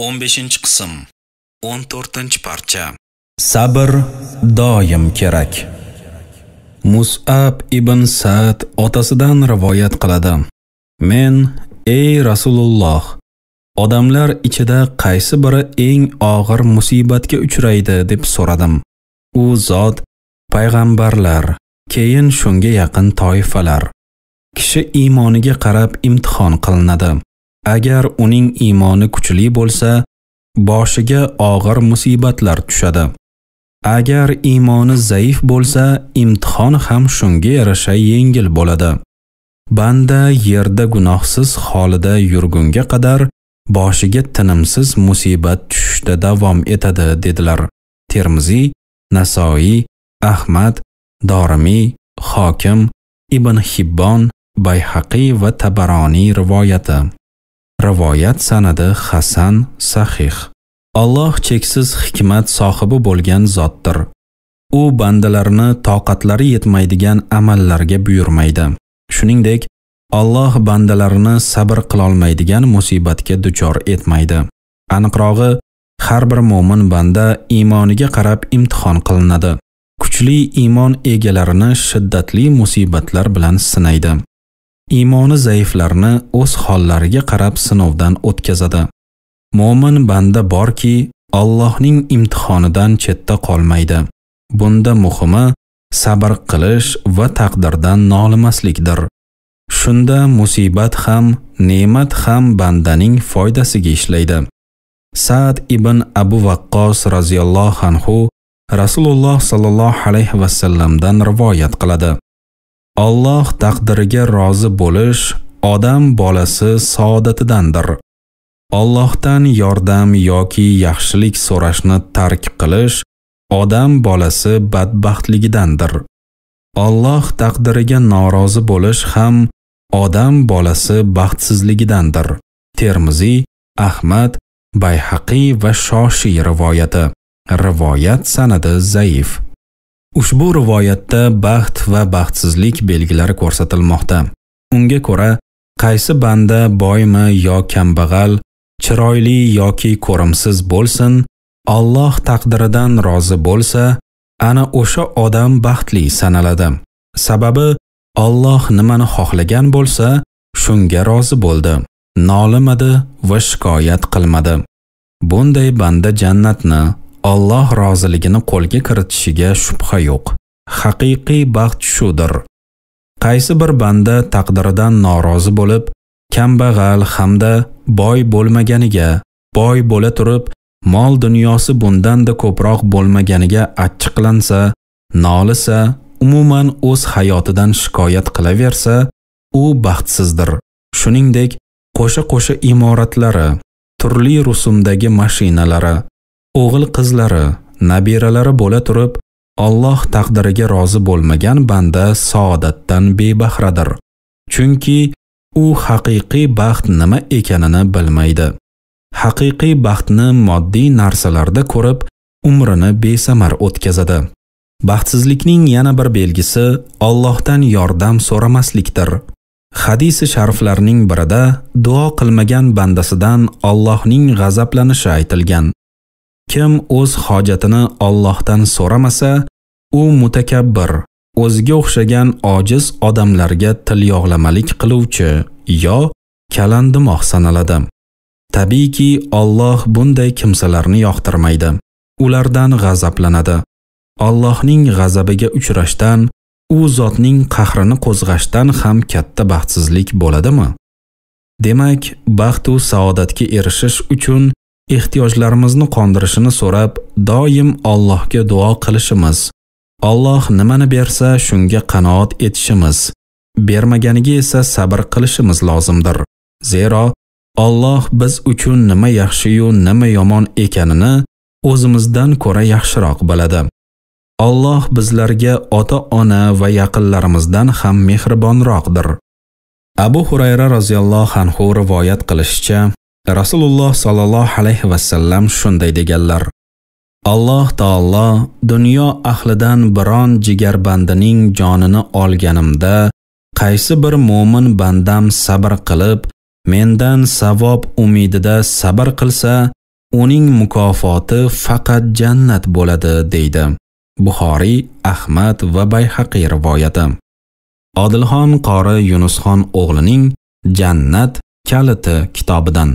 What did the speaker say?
15 qism 14 parcha Sabr doim kerak. Mus'ab ibn Sa'd otasidan rivoyat qiladi. Men, ey Rasululloh, odamlar ichida qaysi biri eng og'ir musibatga uchraydi deb so'radim. U zot payg'ambarlar, keyin shunga yaqin toifalar. Kishi iymoniga qarab imtihon qilinadi. Agar uning iymoni kuchli bo'lsa, boshiga og'ir musibatlar tushadi. Agar iymoni zaif bo'lsa, imtihon ham shunga yarasha yengil bo'ladi. Banda yerda gunohsiz holida yurgunga qadar boshiga tinimsiz musibat tushishda davom etadi dedilar. Termiziy, Nasoiy, Ahmad, Dorimiy, Hokim, Ibn Hibbon, Bayhaqiy va Tabaroniy rivoyati. Rivoyat sanadi hasan sahih. Alloh cheksiz hikmat sohibi bo'lgan zotdir. U bandalarni toqatlari yetmaydigan amallarga buyurmaydi. Shuningdek, Alloh bandalarini sabr qilolmaydigan musibatga duchor etmaydi. Aniqrog'i, har bir mo'min banda iymoniga qarab imtihon qilinadi. Kuchli iymon egalarini shiddatli musibatlar bilan sinaydi. Iymoni zaiflarni o'z hollariga qarab sinovdan o'tkazadi. Mo'min banda borki, Allohning imtihonidan chetda qolmaydi. Bunda muhimi sabr qilish va taqdirdan nolimaslikdir. Shunda musibat ham, ne'mat ham bandaning foydasiga ishlaydi. Sa'd ibn Abu Waqqos radhiyallohu anhu Rasululloh sallallohu alayhi va sallamdan rivoyat qiladi. Alloh taqdiriga rozi bo'lish odam bolasi saodatidandir. Allohdan yordam yoki yaxshilik so'rashni tark qilish odam bolasi badbaxtligidandir. Alloh taqdiriga norozi bo'lish ham odam bolasi baxtsizligidandir. Termiziy, Ahmad, Bayhaqiy va Shoshi rivoyati. Rivoyat sanadi zaif. Ushbu rivoyatda baxt va baxtsizlik belgilari ko'rsatilmoqda. Unga ko'ra, qaysi banda boymi yo kambag'al, chiroyli yoki ko'rimsiz bo'lsin, Alloh taqdiridan rozi bo'lsa, ana o'sha odam baxtli sanaladi. Sababi Alloh nimani xohlagan bo'lsa, shunga rozi bo'ldi. Nolimadi va shikoyat qilmadi. Bunday banda jannatni Alloh roziligini qo'lga kiritishiga shubha yo'q. Haqiqiy baxt shudir. Qaysi bir banda taqdiridan norozi bo'lib, kambag'al hamda boy bo'lmaganiga, boy bo'la turib, mol dunyosi bundan-da ko'proq bo'lmaganiga achchiqlansa, nolisa, umuman o'z hayotidan shikoyat qilaversa, u baxtsizdir. Shuningdek, qo'sha-qo'sha imoratlari, turli rusumdagi mashinalari, o'g'il qizlari, nabiralari bo'la turib, Alloh taqdiriga rozi bo'lmagan banda saodatdan bebahradir. Chunki u haqiqiy baxt nima ekanini bilmaydi. Haqiqiy baxtni moddiy narsalarda ko'rib, umrini besamar o'tkazadi. Baxtsizlikning yana bir belgisi Allohdan yordam so'ramaslikdir. Hadisi shariflarning birida duo qilmagan bandasidan Allohning g'azablanishi aytilgan. Kim o'z hojatini Allohdan so'ramasa, u mutakabbir, o'ziga o'xshagan ojiz odamlarga til yog'lamalik qiluvchi yo kalandimoq sanaladi. Tabiiyki, Alloh bunday kimsalarni yoqtirmaydi. Ulardan g'azablanadi. Allohning g'azabiga uchrashdan, u zotning qahrini qo'zg'ashdan ham katta baxtsizlik bo'ladimi? Demak, baxt va saodatga erishish uchun ehtiyojlarimizni qondirishini so'rab, doim Allohga duo qilishimiz, Alloh nimani bersa shunga qanoat etishimiz, bermaganiga esa sabr qilishimiz lozimdir. Zero Alloh biz uchun nima yaxshi-yu nima yomon ekanini o'zimizdan ko'ra yaxshiroq biladi. Alloh bizlarga ota-ona va yaqinlarimizdan ham mehribonroqdir. Abu Hurayra roziyallohu anhu rivoyat qilishicha, Rasululloh sallallohu alayhi vasallam shunday deganlar: Alloh taolo dunyo ahlidan biron jigarbandining jonini olganimda qaysi bir mo'min bandam sabr qilib mendan savob umidida sabr qilsa uning mukofoti faqat jannat bo'ladi deydi. Buxoriy, Ahmad va Bayhaqiy rivoyati. Odilxon qori Yunusxon o'g'lining Jannat kaliti kitobidan